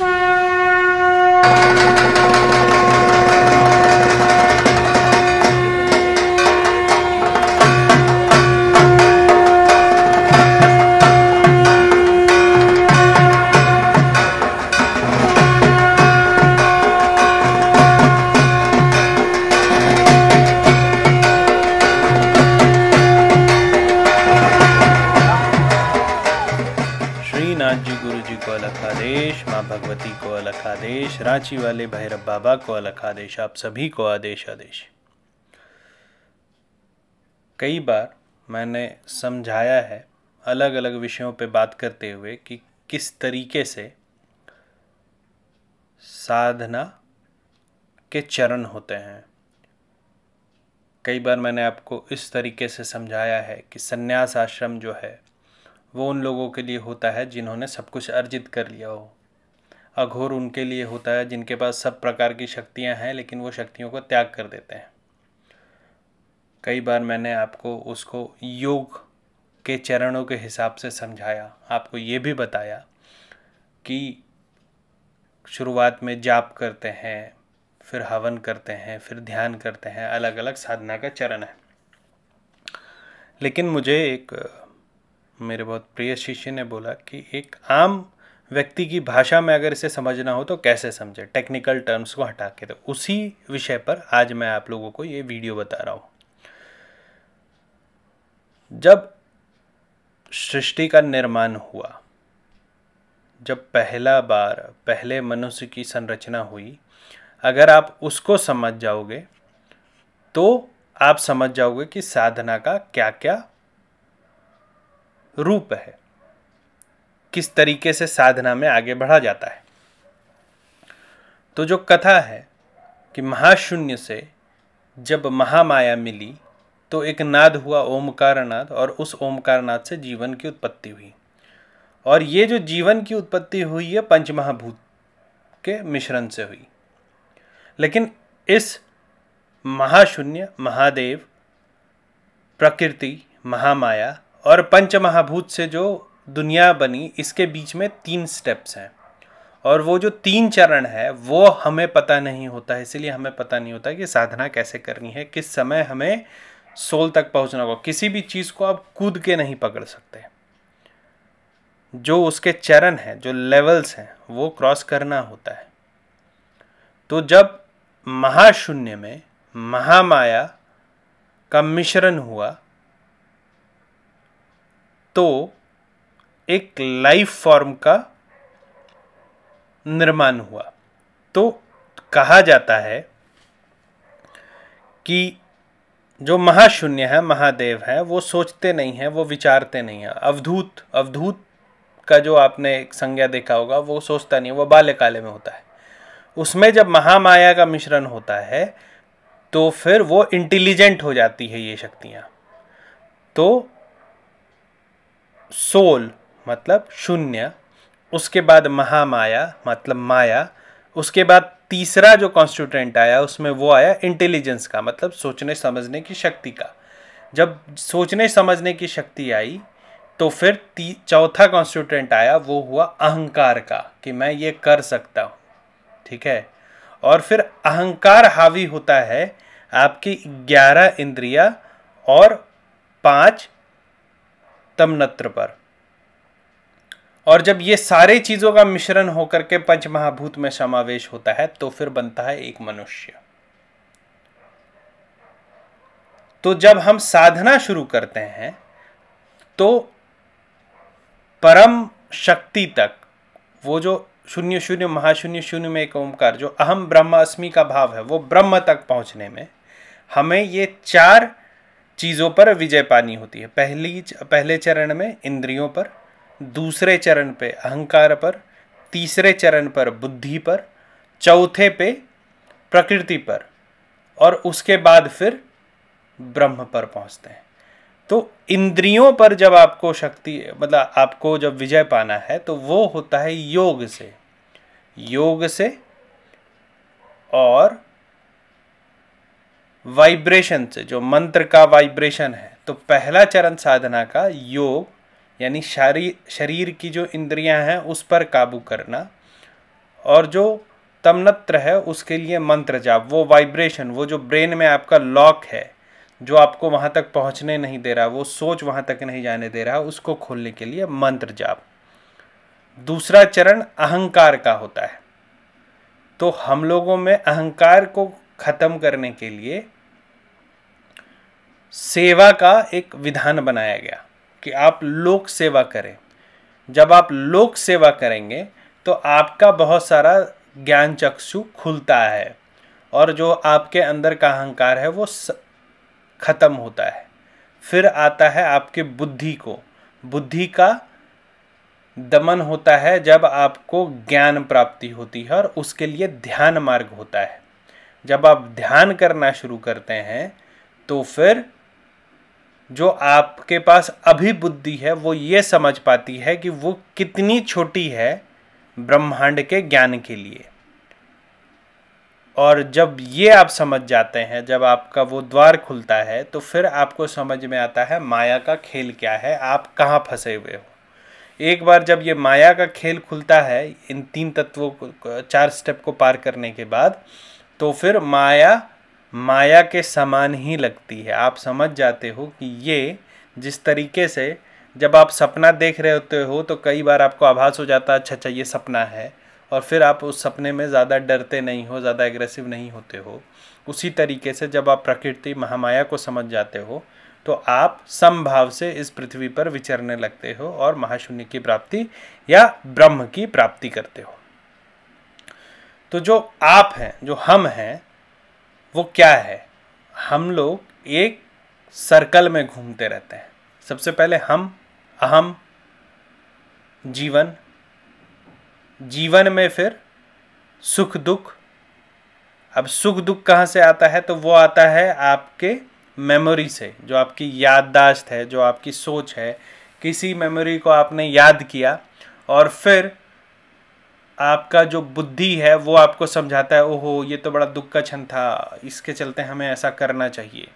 Bye. Bhagwati को अलग आदेश रांची वाले भैरव बाबा को अलग आदेश आप सभी को आदेश आदेश। कई बार मैंने समझाया है अलग अलग विषयों पे बात करते हुए कि किस तरीके से साधना के चरण होते हैं। कई बार मैंने आपको इस तरीके से समझाया है कि संन्यास आश्रम जो है, वो उन लोगों के लिए होता है जिन्होंने सब कुछ अर्जित कर लिया हो। अघोर उनके लिए होता है, जिनके पास सब प्रकार की शक्तियाँ हैं, लेकिन वो शक्तियों को त्याग कर देते हैं। कई बार मैंने आपको उसको योग के चरणों के हिसाब से समझाया, आपको ये भी बताया कि शुरुआत में जाप करते हैं, फिर हवन करते हैं, फिर ध्यान करते हैं अलग अलग साधना का चरण है। लेकिन मुझे एक, मेरे बहुत प्रिय शिष्य ने बोला कि एक आम व्यक्ति की भाषा में अगर इसे समझना हो तो कैसे समझे? टेक्निकल टर्म्स को हटा के। तो उसी विषय पर आज मैं आप लोगों को ये वीडियो बता रहा हूँ। जब सृष्टि का निर्माण हुआ, जब पहला बार, पहले मनुष्य की संरचना हुई, अगर आप उसको समझ जाओगे तो आप समझ जाओगे कि साधना का क्या क्या रूप है। किस तरीके से साधना में आगे बढ़ा जाता है। तो जो कथा है कि महाशून्य से जब महामाया मिली तो एक नाद हुआ ओमकार नाद और उस ओमकार नाद से जीवन की उत्पत्ति हुई। और ये जो जीवन की उत्पत्ति हुई है पंचमहाभूत के मिश्रण से हुई। लेकिन इस महाशून्य, महादेव, प्रकृति, महामाया और पंचमहाभूत से जो दुनिया बनी, इसके बीच में तीन स्टेप्स हैं। और वो जो तीन चरण है, वो हमें पता नहीं होता है इसीलिए हमें पता नहीं होता कि साधना कैसे करनी है, किस समय हमें सोल तक पहुँचना होगा। किसी भी चीज़ को आप कूद के नहीं पकड़ सकते। जो उसके चरण हैं, जो लेवल्स हैं, वो क्रॉस करना होता है। तो जब महाशून्य में महामाया का मिश्रण हुआ तो एक लाइफ फॉर्म का निर्माण हुआ। तो कहा जाता है कि जो महाशून्य है, महादेव है, वो सोचते नहीं हैं, वो विचारते नहीं हैं। अवधूत अवधूत का जो आपने एक संज्ञा देखा होगा, वो सोचता नहीं वो बाल्य काले में होता है। उसमें जब महामाया का मिश्रण होता है तो फिर वो इंटेलिजेंट हो जाती है ये शक्तियाँ। तो सोल मतलब शून्य, उसके बाद महामाया मतलब माया, उसके बाद तीसरा जो कॉन्स्टिट्यूटेंट आया, उसमें वो आया इंटेलिजेंस का मतलब सोचने समझने की शक्ति का। जब सोचने समझने की शक्ति आई तो फिर चौथा कॉन्स्टिट्यूटेंट आया, वो हुआ अहंकार का, कि मैं ये कर सकता हूँ, ठीक है? और फिर अहंकार हावी होता है, आपकी ग्यारह इंद्रिया और पाँच तमनत्र पर। और जब ये सारे चीज़ों का मिश्रण होकर के पंच महाभूत में समावेश होता है तो फिर बनता है एक मनुष्य। तो जब हम साधना शुरू करते हैं तो परम शक्ति तक, वो जो शून्य शून्य, महाशून्य शून्य में एक ओंकार, जो अहम ब्रह्म अस्मि का भाव है, वो ब्रह्म तक पहुँचने में हमें ये चार चीज़ों पर विजय पानी होती है। पहली पहले चरण में इंद्रियों पर दूसरे चरण पे अहंकार पर, तीसरे चरण पर बुद्धि पर, चौथे पे प्रकृति पर, और उसके बाद फिर ब्रह्म पर पहुँचते हैं। तो इंद्रियों पर जब आपको शक्ति मतलब आपको जब विजय पाना है तो वो होता है योग से। योग से और वाइब्रेशन से, जो मंत्र का वाइब्रेशन है तो पहला चरण साधना का योग यानी शरीर शरीर की जो इंद्रियाँ हैं, उस पर काबू करना। और जो तमनत्र है, उसके लिए मंत्र जाप, वो वाइब्रेशन वो जो ब्रेन में आपका लॉक है, जो आपको वहाँ तक पहुँचने नहीं दे रहा, वो सोच वहाँ तक नहीं जाने दे रहा, उसको खोलने के लिए मंत्र जाप। दूसरा चरण अहंकार का होता है। तो हम लोगों में अहंकार को खत्म करने के लिए सेवा का एक विधान बनाया गया। कि आप लोक सेवा करें। जब आप लोक सेवा करेंगे तो आपका बहुत सारा ज्ञान चक्षु खुलता है और जो आपके अंदर का अहंकार है, वो खत्म होता है। फिर आता है आपके बुद्धि को। बुद्धि का दमन होता है जब आपको ज्ञान प्राप्ति होती है और उसके लिए ध्यान मार्ग होता है। जब आप ध्यान करना शुरू करते हैं तो फिर जो आपके पास अभी बुद्धि है, वो ये समझ पाती है कि वो कितनी छोटी है ब्रह्मांड के ज्ञान के लिए। और जब ये आप समझ जाते हैं, जब आपका वो द्वार खुलता है तो फिर आपको समझ में आता है माया का खेल क्या है, आप कहाँ फंसे हुए हो। एक बार जब ये माया का खेल खुलता है, इन तीन तत्वों को चार स्टेप को पार करने के बाद तो फिर माया माया के समान ही लगती है। आप समझ जाते हो कि ये जिस तरीके से जब आप सपना देख रहे होते हो तो कई बार आपको आभास हो जाता है अच्छा अच्छा ये सपना है। और फिर आप उस सपने में ज़्यादा डरते नहीं हो, ज़्यादा एग्रेसिव नहीं होते हो। उसी तरीके से जब आप प्रकृति महामाया को समझ जाते हो तो आप समभाव से इस पृथ्वी पर विचरने लगते हो और महाशून्य की प्राप्ति या ब्रह्म की प्राप्ति करते हो। तो जो आप हैं, जो हम हैं वो क्या है? हम लोग एक सर्कल में घूमते रहते हैं। सबसे पहले हम, अहम, जीवन जीवन में फिर सुख दुख। अब सुख दुख कहाँ से आता है? तो वो आता है आपके मेमोरी से, जो आपकी याददाश्त है, जो आपकी सोच है। किसी मेमोरी को आपने याद किया और फिर आपका जो बुद्धि है, वो आपको समझाता है, ओहो, ये तो बड़ा दुख का क्षण था, इसके चलते हमें ऐसा करना चाहिए।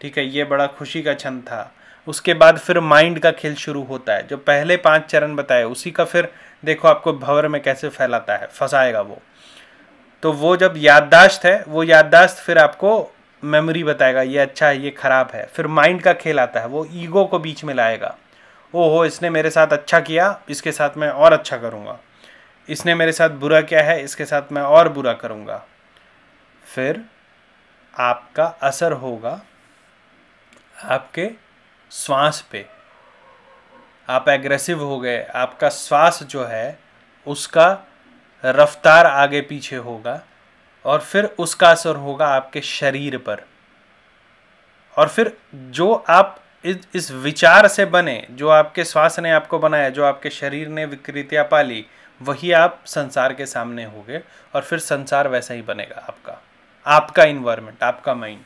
ठीक है, ये बड़ा खुशी का क्षण था। उसके बाद फिर माइंड का खेल शुरू होता है। जो पहले पाँच चरण बताए, उसी का फिर देखो आपको भवर में कैसे फैलाता है, फंसाएगा वो। तो वो जब याददाश्त है, वो याददाश्त फिर आपको मेमोरी बताएगा, ये अच्छा है, ये खराब है। फिर माइंड का खेल आता है, वो ईगो को बीच में लाएगा। ओहो, इसने मेरे साथ अच्छा किया, इसके साथ मैं और अच्छा करूँगा। इसने मेरे साथ बुरा किया है, इसके साथ मैं और बुरा करूँगा। फिर आपका असर होगा आपके श्वास पे। आप एग्रेसिव हो गए, आपका श्वास जो है, उसका रफ्तार आगे पीछे होगा और फिर उसका असर होगा आपके शरीर पर। और फिर जो आप इस इस विचार से बने, जो आपके श्वास ने आपको बनाया, जो आपके शरीर ने विकृतियाँ पाली वही आप संसार के सामने होगे और फिर संसार वैसा ही बनेगा आपका। आपका इन्वायरमेंट आपका माइंड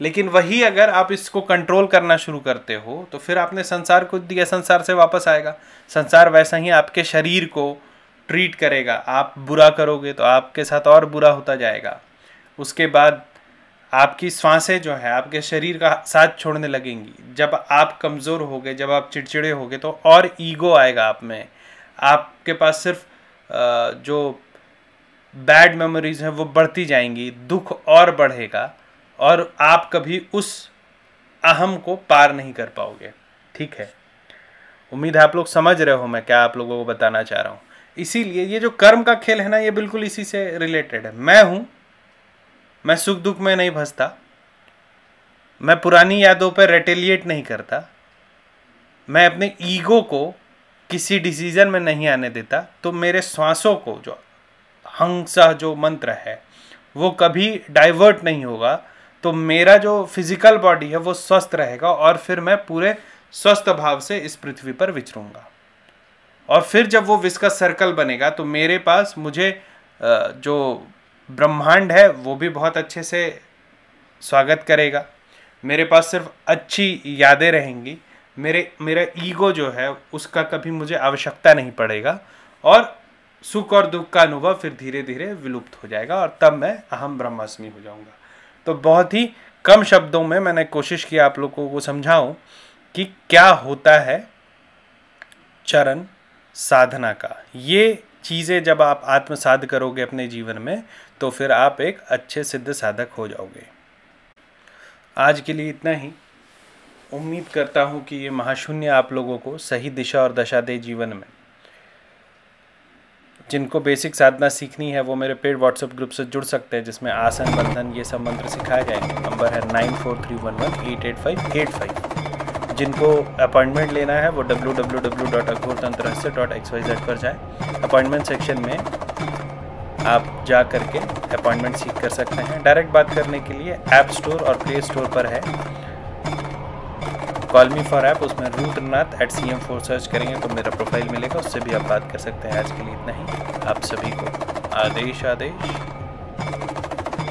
लेकिन वही अगर आप इसको कंट्रोल करना शुरू करते हो तो फिर आपने संसार को दिया, संसार से वापस आएगा। संसार वैसा ही आपके शरीर को ट्रीट करेगा। आप बुरा करोगे तो आपके साथ और बुरा होता जाएगा। उसके बाद आपकी साँसें जो है, आपके शरीर का साथ छोड़ने लगेंगी। जब आप कमज़ोर हो गए जब आप चिड़चिड़े हो गए तो और ईगो आएगा आप में। आपके पास सिर्फ़ जो बैड मेमोरीज हैं, वो बढ़ती जाएँगी, दुख और बढ़ेगा, और आप कभी उस अहम को पार नहीं कर पाओगे। ठीक है? उम्मीद है आप लोग समझ रहे हो मैं क्या आप लोगों को बताना चाह रहा हूँ। इसीलिए ये जो कर्म का खेल है ना, ये बिल्कुल इसी से रिलेटेड है। मैं हूँ, मैं सुख दुख में नहीं फंसता, मैं पुरानी यादों पर रेटेलिएट नहीं करता, मैं अपने ईगो को किसी डिसीज़न में नहीं आने देता तो मेरे श्वासों को जो हंसा जो मंत्र है, वो कभी डाइवर्ट नहीं होगा। तो मेरा जो फ़िज़िकल बॉडी है, वो स्वस्थ रहेगा और फिर मैं पूरे स्वस्थ भाव से इस पृथ्वी पर विचरूँगा। और फिर जब वो विस्कस सर्कल बनेगा तो मेरे पास मुझे जो ब्रह्मांड है, वो भी बहुत अच्छे से स्वागत करेगा। मेरे पास सिर्फ़ अच्छी यादें रहेंगी। मेरे, मेरा ईगो जो है, उसका कभी मुझे आवश्यकता नहीं पड़ेगा और सुख और दुख का अनुभव फिर धीरे धीरे विलुप्त हो जाएगा और तब मैं अहम ब्रह्मास्मि हो जाऊँगा। तो बहुत ही कम शब्दों में मैंने कोशिश की आप लोगों को समझाऊं कि क्या होता है चरण साधना का। ये चीज़ें जब आप आत्मसाध करोगे अपने जीवन में तो फिर आप एक अच्छे सिद्ध साधक हो जाओगे। आज के लिए इतना ही। उम्मीद करता हूँ कि ये महाशून्य आप लोगों को सही दिशा और दशा दे जीवन में, जिनको बेसिक साधना सीखनी है, वो मेरे पेड व्हाट्सएप ग्रुप से जुड़ सकते हैं, जिसमें आसन, बंधन, ये सब मंत्र सिखाए जाएँगे। नंबर है nine four three one one eight eight five eight five जिनको अपॉइंटमेंट लेना है, वो W W W dot Aghor Tantra dot X Y Z पर जाए। अपॉइंटमेंट सेक्शन में आप जा करके अपॉइंटमेंट सीख कर सकते हैं। डायरेक्ट बात करने के लिए ऐप स्टोर और प्ले स्टोर पर है। कॉल मी फॉर ऐप उसमें Root Nath at C M four search करेंगे तो मेरा प्रोफ़ाइल मिलेगा, उससे भी आप बात कर सकते हैं। आज के लिए इतना ही। आप सभी को आदेश आदेश।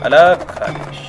अलग आदेश